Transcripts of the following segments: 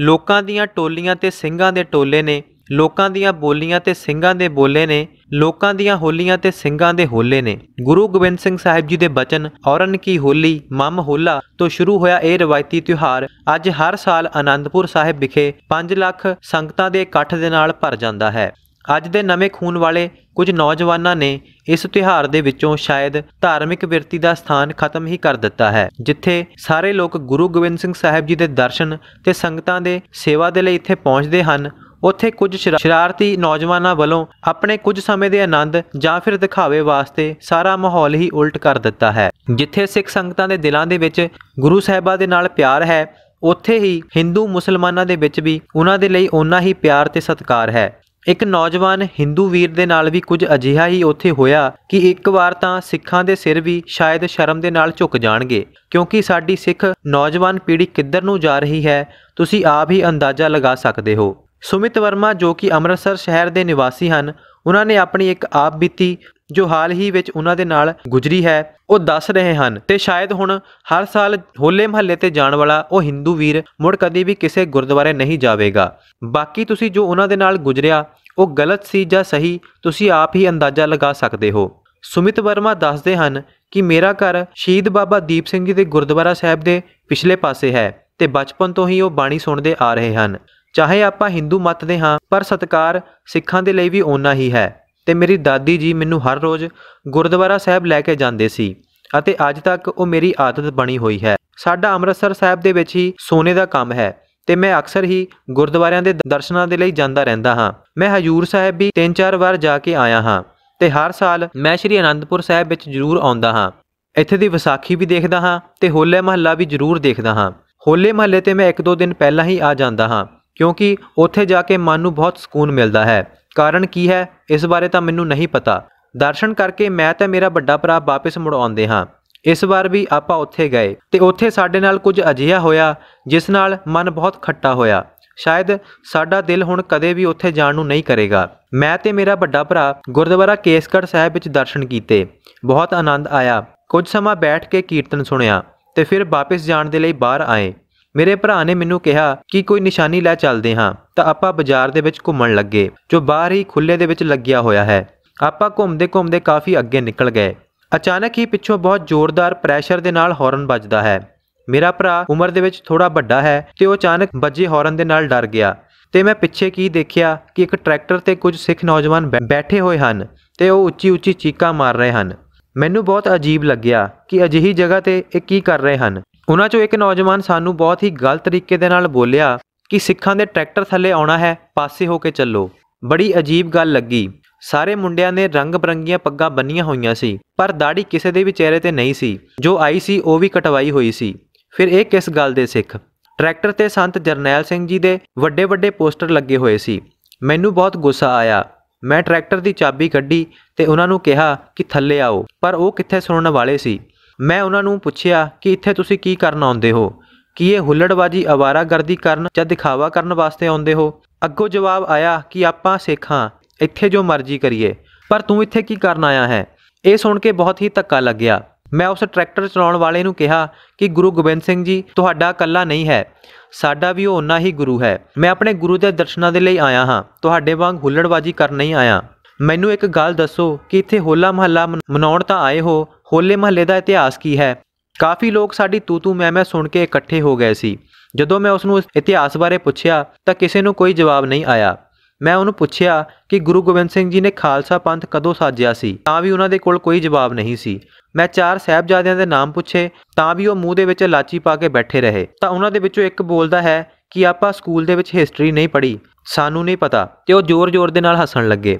ਲੋਕਾਂ ਦੀਆਂ ਟੋਲੀਆਂ ਤੇ ਸਿੰਘਾਂ ਦੇ ਟੋਲੇ ਨੇ, ਲੋਕਾਂ ਦੀਆਂ ਬੋਲੀਆਂ ਤੇ ਸਿੰਘਾਂ ਦੇ ਬੋਲੇ ਨੇ, ਲੋਕਾਂ ਦੀਆਂ ਹੋਲੀਆਂ ਤੇ ਸਿੰਘਾਂ ਦੇ ਹੋਲੇ ਨੇ। ਗੁਰੂ ਗੋਬਿੰਦ ਸਿੰਘ ਸਾਹਿਬ ਜੀ ਦੇ ਬਚਨ ਔਰਨ ਕੀ ਹੋਲੀ, ਮਮ ਹੋਲਾ ਤੋਂ ਸ਼ੁਰੂ ਹੋਇਆ ਇਹ ਰਵਾਇਤੀ ਤਿਉਹਾਰ ਅੱਜ ਹਰ ਸਾਲ ਆਨੰਦਪੁਰ ਸਾਹਿਬ ਵਿਖੇ 5 ਲੱਖ ਸੰਗਤਾਂ ਦੇ ਇਕੱਠ ਦੇ ਨਾਲ ਭਰ ਜਾਂਦਾ ਹੈ। ਅੱਜ ਦੇ ਨਵੇਂ ਖੂਨ ਵਾਲੇ ਕੁਝ ਨੌਜਵਾਨਾਂ ਨੇ ਇਸ ਤਿਉਹਾਰ ਦੇ ਵਿੱਚੋਂ ਸ਼ਾਇਦ ਧਾਰਮਿਕ ਵਿਰਤੀ ਦਾ ਸਥਾਨ ਖਤਮ ਹੀ ਕਰ ਦਿੱਤਾ ਹੈ, ਜਿੱਥੇ ਸਾਰੇ ਲੋਕ ਗੁਰੂ ਗੋਬਿੰਦ ਸਿੰਘ ਸਾਹਿਬ ਜੀ ਦੇ ਦਰਸ਼ਨ ਤੇ ਸੰਗਤਾਂ ਦੇ ਸੇਵਾ ਦੇ ਲਈ ਇੱਥੇ ਪਹੁੰਚਦੇ ਹਨ। ਉੱਥੇ ਕੁਝ ਸ਼ਰਾ- ਸ਼ਰਾਰਤੀ ਨੌਜਵਾਨਾਂ ਵੱਲੋਂ ਆਪਣੇ ਕੁਝ ਸਮੇਂ ਦੇ ਆਨੰਦ ਜਾਂ ਫਿਰ ਦਿਖਾਵੇ ਵਾਸਤੇ ਸਾਰਾ ਮਾਹੌਲ ਹੀ ਉਲਟ ਕਰ ਦਿੱਤਾ ਹੈ, ਜਿੱਥੇ ਸਿੱਖ ਸੰਗਤਾਂ ਦੇ ਦਿਲਾਂ ਦੇ ਵਿੱਚ ਗੁਰੂ ਸਾਹਿਬਾਂ ਦੇ ਨਾਲ ਪਿਆਰ ਹੈ, ਉੱਥੇ ਹੀ ਹਿੰਦੂ ਮੁਸਲਮਾਨਾਂ ਦੇ ਵਿੱਚ ਵੀ ਉਹਨਾਂ ਦੇ ਲਈ ਓਨਾ ਹੀ ਪਿਆਰ ਤੇ ਸਤਿਕਾਰ ਹੈ। ਇੱਕ ਨੌਜਵਾਨ ਹਿੰਦੂ ਵੀਰ ਦੇ ਨਾਲ ਵੀ ਕੁਝ ਅਜਿਹਾ ਹੀ ਉੱਥੇ ਹੋਇਆ ਕਿ ਇੱਕ ਵਾਰ ਤਾਂ ਸਿੱਖਾਂ ਦੇ ਸਿਰ ਵੀ ਸ਼ਾਇਦ ਸ਼ਰਮ ਦੇ ਨਾਲ ਝੁਕ ਜਾਣਗੇ। ਕਿਉਂਕਿ ਸਾਡੀ ਸਿੱਖ ਨੌਜਵਾਨ ਪੀੜ੍ਹੀ ਕਿੱਧਰ ਨੂੰ ਜਾ ਰਹੀ ਹੈ, ਤੁਸੀਂ ਆਪ ਹੀ ਅੰਦਾਜ਼ਾ ਲਗਾ ਸਕਦੇ ਹੋ। ਸੁਮਿਤ ਵਰਮਾ ਜੋ ਕਿ ਅੰਮ੍ਰਿਤਸਰ ਸ਼ਹਿਰ ਦੇ ਨਿਵਾਸੀ ਹਨ, ਉਹਨਾਂ ਨੇ ਆਪਣੀ ਇੱਕ ਆਪ ਬੀਤੀ ਜੋ ਹਾਲ ਹੀ ਵਿੱਚ ਉਹਨਾਂ ਦੇ ਨਾਲ ਗੁਜ਼ਰੀ ਹੈ, ਉਹ ਦੱਸ ਰਹੇ ਹਨ। ਤੇ ਸ਼ਾਇਦ ਹੁਣ ਹਰ ਸਾਲ ਹੋਲੇ ਮਹੱਲੇ ਤੇ ਜਾਣ ਵਾਲਾ ਉਹ ਹਿੰਦੂ ਵੀਰ ਮੁੜ ਕਦੀ ਵੀ ਕਿਸੇ ਗੁਰਦੁਆਰੇ ਨਹੀਂ ਜਾਵੇਗਾ। ਬਾਕੀ ਤੁਸੀਂ ਜੋ ਉਹਨਾਂ ਦੇ ਨਾਲ ਗੁਜ਼ਰਿਆ, ਉਹ ਗਲਤ ਸੀ ਜਾਂ ਸਹੀ, ਤੁਸੀਂ ਆਪ ਹੀ ਅੰਦਾਜ਼ਾ ਲਗਾ ਸਕਦੇ ਹੋ। ਸੁਮਿਤ ਵਰਮਾ ਦੱਸਦੇ ਹਨ ਕਿ ਮੇਰਾ ਘਰ ਸ਼ਹੀਦ ਬਾਬਾ ਦੀਪ ਸਿੰਘ ਜੀ ਦੇ ਗੁਰਦੁਆਰਾ ਸਾਹਿਬ ਦੇ ਪਿਛਲੇ ਪਾਸੇ ਹੈ ਤੇ ਬਚਪਨ ਤੋਂ ਹੀ ਉਹ ਬਾਣੀ ਸੁਣਦੇ ਆ ਰਹੇ ਹਨ। ਚਾਹੇ ਆਪਾਂ ਹਿੰਦੂ ਮਤ ਦੇ ਹਾਂ, ਪਰ ਸਤਕਾਰ ਸਿੱਖਾਂ ਦੇ ਲਈ ਵੀ ਓਨਾ ਹੀ ਹੈ। ਤੇ ਮੇਰੀ ਦਾਦੀ ਜੀ ਮੈਨੂੰ ਹਰ ਰੋਜ਼ ਗੁਰਦੁਆਰਾ ਸਾਹਿਬ ਲੈ ਕੇ ਜਾਂਦੇ ਸੀ ਅਤੇ ਅੱਜ ਤੱਕ ਉਹ ਮੇਰੀ ਆਦਤ ਬਣੀ ਹੋਈ ਹੈ। ਸਾਡਾ ਅੰਮ੍ਰਿਤਸਰ ਸਾਹਿਬ ਦੇ ਵਿੱਚ ਹੀ ਸੋਨੇ ਦਾ ਕੰਮ ਹੈ ਤੇ ਮੈਂ ਅਕਸਰ ਹੀ ਗੁਰਦੁਆਰਿਆਂ ਦੇ ਦਰਸ਼ਨਾਂ ਦੇ ਲਈ ਜਾਂਦਾ ਰਹਿੰਦਾ ਹਾਂ। ਮੈਂ ਹਜੂਰ ਸਾਹਿਬ ਵੀ 3-4 ਵਾਰ ਜਾ ਕੇ ਆਇਆ ਹਾਂ ਤੇ ਹਰ ਸਾਲ ਮੈਂ ਸ਼੍ਰੀ ਅਨੰਦਪੁਰ ਸਾਹਿਬ ਵਿੱਚ ਜ਼ਰੂਰ ਆਉਂਦਾ ਹਾਂ। ਇੱਥੇ ਦੀ ਵਿਸਾਖੀ ਵੀ ਦੇਖਦਾ ਹਾਂ ਤੇ ਹੋਲੇ ਮਹੱਲਾ ਵੀ ਜ਼ਰੂਰ ਦੇਖਦਾ ਹਾਂ। ਹੋਲੇ ਮਹੱਲੇ ਤੇ ਮੈਂ ਇੱਕ ਦੋ ਦਿਨ ਪਹਿਲਾਂ ਹੀ ਆ ਜਾਂਦਾ ਹਾਂ। ਕਿਉਂਕਿ ਉੱਥੇ ਜਾ ਕੇ ਮਨ ਨੂੰ ਬਹੁਤ ਸਕੂਨ ਮਿਲਦਾ ਹੈ। ਕਾਰਨ ਕੀ ਹੈ? ਇਸ ਬਾਰੇ ਤਾਂ ਮੈਨੂੰ ਨਹੀਂ ਪਤਾ। ਦਰਸ਼ਨ ਕਰਕੇ ਮੈਂ ਤੇ ਮੇਰਾ ਵੱਡਾ ਭਰਾ ਵਾਪਸ ਮੁੜ ਆਉਂਦੇ ਹਾਂ। ਇਸ ਵਾਰ ਵੀ ਆਪਾਂ ਉੱਥੇ ਗਏ ਤੇ ਉੱਥੇ ਸਾਡੇ ਨਾਲ ਕੁਝ ਅਜਿਹਾ ਹੋਇਆ, ਜਿਸ ਨਾਲ ਮਨ ਬਹੁਤ ਖੱਟਾ ਹੋਇਆ। ਸ਼ਾਇਦ ਸਾਡਾ ਦਿਲ ਹੁਣ ਕਦੇ ਵੀ ਉੱਥੇ ਜਾਣ ਨੂੰ ਨਹੀਂ ਕਰੇਗਾ। ਮੈਂ ਤੇ ਮੇਰਾ ਵੱਡਾ ਭਰਾ ਗੁਰਦੁਆਰਾ ਕੇਸਗੜ੍ਹ ਸਾਹਿਬ ਵਿੱਚ ਦਰਸ਼ਨ ਕੀਤੇ। ਬਹੁਤ ਆਨੰਦ ਆਇਆ। ਕੁਝ ਸਮਾਂ ਬੈਠ ਕੇ ਕੀਰਤਨ ਸੁਣਿਆ ਤੇ ਫਿਰ ਵਾਪਸ ਜਾਣ ਦੇ ਲਈ ਬਾਹਰ ਆਏ। ਮੇਰੇ ਭਰਾ ਨੇ ਮੈਨੂੰ ਕਿਹਾ ਕਿ ਕੋਈ ਨਿਸ਼ਾਨੀ ਲੈ ਚੱਲਦੇ ਹਾਂ, ਤਾਂ ਆਪਾਂ ਬਾਜ਼ਾਰ ਦੇ ਵਿੱਚ ਘੁੰਮਣ ਲੱਗੇ, ਜੋ ਬਾਹਰ ਹੀ ਖੁੱਲੇ ਦੇ ਵਿੱਚ ਲੱਗਿਆ ਹੋਇਆ ਹੈ। ਆਪਾਂ ਘੁੰਮਦੇ ਘੁੰਮਦੇ ਕਾਫੀ ਅੱਗੇ ਨਿਕਲ ਗਏ। ਅਚਾਨਕ ਹੀ ਪਿੱਛੋਂ ਬਹੁਤ ਜ਼ੋਰਦਾਰ ਪ੍ਰੈਸ਼ਰ ਦੇ ਨਾਲ ਹਾਰਨ ਵੱਜਦਾ ਹੈ। ਮੇਰਾ ਭਰਾ ਉਮਰ ਦੇ ਵਿੱਚ ਥੋੜਾ ਵੱਡਾ ਹੈ ਤੇ ਉਹ ਅਚਾਨਕ ਵੱਜੇ ਹਾਰਨ ਦੇ ਨਾਲ ਡਰ ਗਿਆ ਤੇ ਮੈਂ ਪਿੱਛੇ ਕੀ ਦੇਖਿਆ ਕਿ ਇੱਕ ਟਰੈਕਟਰ ਤੇ ਕੁਝ ਸਿੱਖ ਨੌਜਵਾਨ ਬੈ- ਬੈਠੇ ਹੋਏ ਹਨ ਤੇ ਉਹ ਉੱਚੀ ਉੱਚੀ ਚੀਕਾਂ ਮਾਰ ਰਹੇ ਹਨ। ਮੈਨੂੰ ਬਹੁਤ ਅਜੀਬ ਲੱਗਿਆ ਕਿ ਅਜਿਹੀ ਜਗ੍ਹਾ ਤੇ ਇਹ ਕੀ ਕਰ ਰਹੇ ਹਨ। ਉਹਨਾਂ ਚੋਂ ਇੱਕ ਨੌਜਵਾਨ ਸਾਨੂੰ ਬਹੁਤ ਹੀ ਗਲਤ ਤਰੀਕੇ ਦੇ ਨਾਲ ਬੋਲਿਆ ਕਿ ਸਿੱਖਾਂ ਦੇ ਟਰੈਕਟਰ ਥੱਲੇ ਆਉਣਾ ਹੈ, ਪਾਸੇ ਹੋ ਕੇ ਚੱਲੋ। ਬੜੀ ਅਜੀਬ ਗੱਲ ਲੱਗੀ। ਸਾਰੇ ਮੁੰਡਿਆਂ ਨੇ ਰੰਗ ਬਰੰਗੀਆਂ ਪੱਗਾਂ ਬੰਨੀਆਂ ਹੋਈਆਂ ਸੀ, ਪਰ ਦਾੜੀ ਕਿਸੇ ਦੇ ਵੀ ਚਿਹਰੇ ਤੇ ਨਹੀਂ ਸੀ। ਜੋ ਆਈ ਸੀ, ਉਹ ਵੀ ਕਟਵਾਈ ਹੋਈ ਸੀ। ਫਿਰ ਇਹ ਕਿਸ ਗੱਲ ਦੇ ਸਿੱਖ? ਟਰੈਕਟਰ ਤੇ ਸੰਤ ਜਰਨੈਲ ਸਿੰਘ ਜੀ ਦੇ ਵੱਡੇ ਵੱਡੇ ਪੋਸਟਰ ਲੱਗੇ ਹੋਏ ਸੀ। ਮੈਨੂੰ ਬਹੁਤ ਗੁੱਸਾ ਆਇਆ। ਮੈਂ ਟਰੈਕਟਰ ਦੀ ਚਾਬੀ ਕੱਢੀ ਤੇ ਉਹਨਾਂ ਨੂੰ ਕਿਹਾ ਕਿ ਥੱਲੇ ਆਓ, ਪਰ ਉਹ ਕਿੱਥੇ ਸੁਣਨ ਵਾਲੇ ਸੀ? ਮੈਂ ਉਹਨਾਂ ਨੂੰ ਪੁੱਛਿਆ ਕਿ ਇੱਥੇ ਤੁਸੀਂ ਕੀ ਕਰਨ ਆਉਂਦੇ ਹੋ? ਕੀ ਇਹ ਹੁੱਲੜਬਾਜੀ, ਆਵਾਰਾਗਰਦੀ ਕਰਨ ਜਾਂ ਦਿਖਾਵਾ ਕਰਨ ਵਾਸਤੇ ਆਉਂਦੇ ਹੋ? ਅੱਗੋਂ ਜਵਾਬ ਆਇਆ ਕਿ ਆਪਾਂ ਸਿੱਖ ਹਾਂ ਇੱਥੇ ਜੋ ਮਰਜ਼ੀ ਕਰੀਏ। ਪਰ ਤੂੰ ਇੱਥੇ ਕੀ ਕਰਨ ਆਇਆ ਹੈ? ਇਹ ਸੁਣ ਕੇ ਬਹੁਤ ਹੀ ਧੱਕਾ ਲੱਗਿਆ। ਮੈਂ ਉਸ ਟਰੈਕਟਰ ਚਲਾਉਣ ਵਾਲੇ ਨੂੰ ਕਿਹਾ ਕਿ ਗੁਰੂ ਗੋਬਿੰਦ ਸਿੰਘ ਜੀ, ਤੁਹਾਡਾ ਇਕੱਲਾ ਨਹੀਂ ਹੈ। ਸਾਡਾ ਵੀ ਉਹ ਓਨਾ ਹੀ ਗੁਰੂ ਹੈ। ਮੈਂ ਆਪਣੇ ਗੁਰੂ ਦੇ ਦਰਸ਼ਨਾਂ ਦੇ ਲਈ ਆਇਆ ਹਾਂ। ਤੁਹਾਡੇ ਵਾਂਗ ਹੁੱਲੜਬਾਜੀ ਕਰਨ ਨਹੀਂ ਆਇਆ। ਮੈਨੂੰ ਇੱਕ ਗੱਲ ਦੱਸੋ ਕਿ ਇੱਥੇ ਹੋਲਾ ਮਹੱਲਾ ਮਨ- ਮਨਾਉਣ ਤਾਂ ਆਏ ਹੋ ਹੋਲੇ ਮਹੱਲੇ ਦਾ ਇਤਿਹਾਸ ਕੀ ਹੈ? ਕਾਫੀ ਲੋਕ ਸਾਡੀ ਤੂ ਤੂ ਮੈਂ ਮੈਂ ਸੁਣ ਕੇ ਇਕੱਠੇ ਹੋ ਗਏ ਸੀ। ਜਦੋਂ ਮੈਂ ਉਸ ਨੂੰ ਇਤਿਹਾਸ ਬਾਰੇ ਪੁੱਛਿਆ, ਤਾਂ ਕਿਸੇ ਨੂੰ ਕੋਈ ਜਵਾਬ ਨਹੀਂ ਆਇਆ। ਮੈਂ ਉਹਨੂੰ ਪੁੱਛਿਆ ਕਿ ਗੁਰੂ ਗੋਬਿੰਦ ਸਿੰਘ ਜੀ ਨੇ ਖਾਲਸਾ ਪੰਥ ਕਦੋਂ ਸਾਜਿਆ ਸੀ? ਤਾਂ ਵੀ ਉਹਨਾਂ ਦੇ ਕੋਲ ਕੋਈ ਜਵਾਬ ਨਹੀਂ ਸੀ। ਮੈਂ ਚਾਰ ਸਾਹਿਬਜ਼ਾਦਿਆਂ ਦੇ ਨਾਮ ਪੁੱਛੇ, ਤਾਂ ਵੀ ਉਹ ਮੂੰਹ ਦੇ ਵਿੱਚ ਲਾਚੀ ਪਾ ਕੇ ਬੈਠੇ ਰਹੇ। ਤਾਂ ਉਹਨਾਂ ਦੇ ਵਿੱਚੋਂ ਇੱਕ ਬੋਲਦਾ ਹੈ ਕਿ ਆਪਾਂ ਸਕੂਲ ਦੇ ਵਿੱਚ ਹਿਸਟਰੀ ਨਹੀਂ ਪੜ੍ਹੀ, ਸਾਨੂੰ ਨਹੀਂ ਪਤਾ, ਤੇ ਉਹ ਜ਼ੋਰ-ਜ਼ੋਰ ਦੇ ਨਾਲ ਹੱਸਣ ਲੱਗੇ।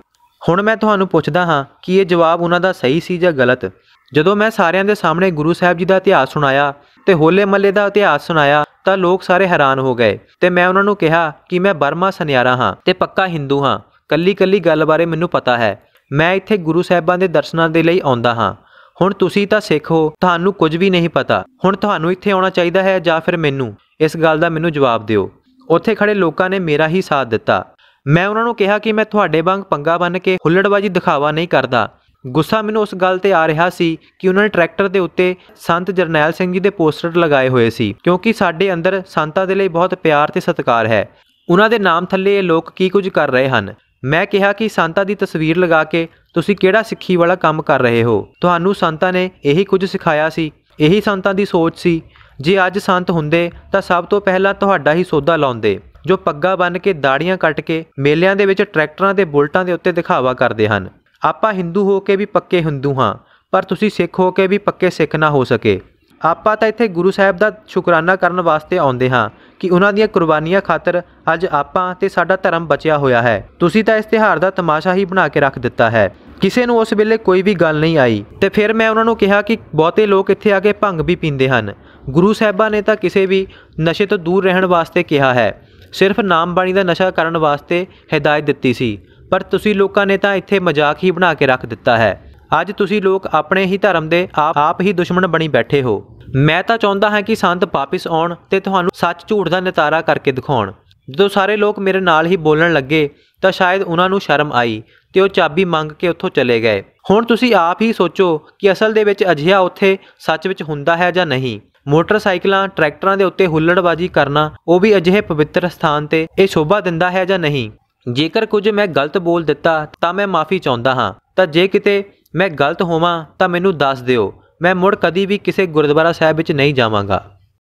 ਹੁਣ ਮੈਂ ਤੁਹਾਨੂੰ ਪੁੱਛਦਾ ਹਾਂ ਕਿ ਇਹ ਜਵਾਬ ਉਹਨਾਂ ਦਾ ਸਹੀ ਸੀ ਜਾਂ ਗਲਤ? ਜਦੋਂ ਮੈਂ ਸਾਰਿਆਂ ਦੇ ਸਾਹਮਣੇ ਗੁਰੂ ਸਾਹਿਬ ਜੀ ਦਾ ਇਤਿਹਾਸ ਸੁਣਾਇਆ ਤੇ ਹੋਲੇ ਮੱਲੇ ਦਾ ਇਤਿਹਾਸ ਸੁਣਾਇਆ, ਤਾਂ ਲੋਕ ਸਾਰੇ ਹੈਰਾਨ ਹੋ ਗਏ ਤੇ ਮੈਂ ਉਹਨਾਂ ਨੂੰ ਕਿਹਾ ਕਿ ਮੈਂ ਬਰਮਾ ਸੁਨਿਆਰਾ ਹਾਂ ਤੇ ਪੱਕਾ ਹਿੰਦੂ ਹਾਂ। ਕੱਲੀ ਕੱਲੀ ਗੱਲ ਬਾਰੇ ਮੈਨੂੰ ਪਤਾ ਹੈ। ਮੈਂ ਇੱਥੇ ਗੁਰੂ ਸਾਹਿਬਾਂ ਦੇ ਦਰਸ਼ਨਾਂ ਦੇ ਲਈ ਆਉਂਦਾ ਹਾਂ। ਹੁਣ ਤੁਸੀਂ ਤਾਂ ਸਿੱਖ ਹੋ, ਤੁਹਾਨੂੰ ਕੁਝ ਵੀ ਨਹੀਂ ਪਤਾ। ਹੁਣ ਤੁਹਾਨੂੰ ਇੱਥੇ ਆਉਣਾ ਚਾਹੀਦਾ ਹੈ ਜਾਂ ਫਿਰ ਮੈਨੂੰ? ਇਸ ਗੱਲ ਦਾ ਮੈਨੂੰ ਜਵਾਬ ਦਿਓ। ਉੱਥੇ ਖੜੇ ਲੋਕਾਂ ਨੇ ਮੇਰਾ ਹੀ ਸਾਥ ਦਿੱਤਾ। ਮੈਂ ਉਹਨਾਂ ਨੂੰ ਕਿਹਾ ਕਿ ਮੈਂ ਤੁਹਾਡੇ ਵਾਂਗ ਪੰਗਾ ਬੰਨ ਕੇ ਹੁੱਲੜਬਾਜੀ ਦਿਖਾਵਾ ਨਹੀਂ ਕਰਦਾ। ਗੁੱਸਾ ਮੈਨੂੰ ਉਸ ਗੱਲ ਤੇ ਆ ਰਿਹਾ ਸੀ ਕਿ ਉਹਨਾਂ ਨੇ ਟਰੈਕਟਰ ਦੇ ਉੱਤੇ ਸੰਤ ਜਰਨੈਲ ਸਿੰਘ ਜੀ ਦੇ ਪੋਸਟਰ ਲਗਾਏ ਹੋਏ ਸੀ, ਕਿਉਂਕਿ ਸਾਡੇ ਅੰਦਰ ਸੰਤਾਂ ਦੇ ਲਈ ਬਹੁਤ ਪਿਆਰ ਤੇ ਸਤਿਕਾਰ ਹੈ। ਉਹਨਾਂ ਦੇ ਨਾਮ ਥੱਲੇ ਇਹ ਲੋਕ ਕੀ ਕੁਝ ਕਰ ਰਹੇ ਹਨ? ਮੈਂ ਕਿਹਾ ਕਿ ਸੰਤਾਂ ਦੀ ਤਸਵੀਰ ਲਗਾ ਕੇ ਤੁਸੀਂ ਕਿਹੜਾ ਸਿੱਖੀ ਵਾਲਾ ਕੰਮ ਕਰ ਰਹੇ ਹੋ? ਤੁਹਾਨੂੰ ਸੰਤਾਂ ਨੇ ਇਹੀ ਕੁਝ ਸਿਖਾਇਆ ਸੀ? ਇਹੀ ਸੰਤਾਂ ਦੀ ਸੋਚ ਸੀ? ਜੇ ਅੱਜ ਸੰਤ ਹੁੰਦੇ ਤਾਂ ਸਭ ਤੋਂ ਪਹਿਲਾਂ ਤੁਹਾਡਾ ਹੀ ਸੌਦਾ ਲਾਉਂਦੇ, ਜੋ ਪੱਗਾ ਬੰਨ ਕੇ ਦਾੜੀਆਂ ਕੱਟ ਕੇ ਮੇਲਿਆਂ ਦੇ ਵਿੱਚ ਟਰੈਕਟਰਾਂ ਤੇ ਬੁਲਟਾਂ ਦੇ ਉੱਤੇ ਦਿਖਾਵਾ ਕਰਦੇ ਹਨ। ਆਪਾਂ ਹਿੰਦੂ ਹੋ ਕੇ ਵੀ ਪੱਕੇ ਹਿੰਦੂ ਹਾਂ, ਪਰ ਤੁਸੀਂ ਸਿੱਖ ਹੋ ਕੇ ਵੀ ਪੱਕੇ ਸਿੱਖ ਨਾ ਹੋ ਸਕੇ। ਆਪਾਂ ਤਾਂ ਇੱਥੇ ਗੁਰੂ ਸਾਹਿਬ ਦਾ ਸ਼ੁਕਰਾਨਾ ਕਰਨ ਵਾਸਤੇ ਆਉਂਦੇ ਹਾਂ ਕਿ ਉਹਨਾਂ ਦੀਆਂ ਕੁਰਬਾਨੀਆਂ ਖਾਤਰ ਅੱਜ ਆਪਾਂ ਤੇ ਸਾਡਾ ਧਰਮ ਬਚਿਆ ਹੋਇਆ ਹੈ। ਤੁਸੀਂ ਤਾਂ ਇਸ ਤਿਉਹਾਰ ਦਾ ਤਮਾਸ਼ਾ ਹੀ ਬਣਾ ਕੇ ਰੱਖ ਦਿੱਤਾ ਹੈ। ਕਿਸੇ ਨੂੰ ਉਸ ਵੇਲੇ ਕੋਈ ਵੀ ਗੱਲ ਨਹੀਂ ਆਈ। ਤੇ ਫਿਰ ਮੈਂ ਉਹਨਾਂ ਨੂੰ ਕਿਹਾ ਕਿ ਬਹੁਤੇ ਲੋਕ ਇੱਥੇ ਆ ਕੇ ਭੰਗ ਵੀ ਪੀਂਦੇ ਹਨ। ਗੁਰੂ ਸਾਹਿਬਾਂ ਨੇ ਤਾਂ ਕਿਸੇ ਵੀ ਨਸ਼ੇ ਤੋਂ ਦੂਰ ਰਹਿਣ ਵਾਸਤੇ ਕਿਹਾ ਹੈ। ਸਿਰਫ ਨਾਮ ਬਾਣੀ ਦਾ ਨਸ਼ਾ ਕਰਨ ਵਾਸਤੇ ਹਦਾਇਤ ਦਿੱਤੀ ਸੀ। ਪਰ ਤੁਸੀਂ ਲੋਕਾਂ ਨੇ ਤਾਂ ਇੱਥੇ ਮਜ਼ਾਕ ਹੀ ਬਣਾ ਕੇ ਰੱਖ ਦਿੱਤਾ ਹੈ। ਅੱਜ ਤੁਸੀਂ ਲੋਕ ਆਪਣੇ ਹੀ ਧਰਮ ਦੇ ਆਪ ਆਪ ਹੀ ਦੁਸ਼ਮਣ ਬਣੀ ਬੈਠੇ ਹੋ। ਮੈਂ ਤਾਂ ਚਾਹੁੰਦਾ ਹਾਂ ਕਿ ਸੰਤ ਵਾਪਿਸ ਆਉਣ ਤੇ ਤੁਹਾਨੂੰ ਸੱਚ ਝੂਠ ਦਾ ਨਿਤਾਰਾ ਕਰਕੇ ਦਿਖਾਉਣ। ਜਦੋਂ ਸਾਰੇ ਲੋਕ ਮੇਰੇ ਨਾਲ ਹੀ ਬੋਲਣ ਲੱਗੇ, ਤਾਂ ਸ਼ਾਇਦ ਉਹਨਾਂ ਨੂੰ ਸ਼ਰਮ ਆਈ ਤੇ ਉਹ ਚਾਬੀ ਮੰਗ ਕੇ ਉੱਥੋਂ ਚਲੇ ਗਏ। ਹੁਣ ਤੁਸੀਂ ਆਪ ਹੀ ਸੋਚੋ ਕਿ ਅਸਲ ਦੇ ਵਿੱਚ ਅਜਿਹਾ ਉੱਥੇ ਸੱਚ ਵਿੱਚ ਹੁੰਦਾ ਹੈ ਜਾਂ ਨਹੀਂ। ਮੋਟਰਸਾਈਕਲਾਂ, ਟਰੈਕਟਰਾਂ ਦੇ ਉੱਤੇ ਹੁੱਲੜਬਾਜ਼ੀ ਕਰਨਾ, ਉਹ ਵੀ ਅਜਿਹੇ ਪਵਿੱਤਰ ਸਥਾਨ ਤੇ ਇਹ ਸ਼ੋਭਾ ਦਿੰਦਾ ਹੈ ਜਾਂ ਨਹੀਂ? ਜੇਕਰ ਕੁਝ ਮੈਂ ਗਲਤ ਬੋਲ ਦਿੱਤਾ ਤਾਂ ਮੈਂ ਮਾਫੀ ਚਾਹੁੰਦਾ ਹਾਂ। ਤਾਂ ਜੇ ਕਿਤੇ ਮੈਂ ਗਲਤ ਹੋਵਾਂ ਤਾਂ ਮੈਨੂੰ ਦੱਸ ਦਿਓ। ਮੈਂ ਮੁੜ ਕਦੀ ਵੀ ਕਿਸੇ ਗੁਰਦੁਆਰਾ ਸਾਹਿਬ ਵਿੱਚ ਨਹੀਂ ਜਾਵਾਂਗਾ।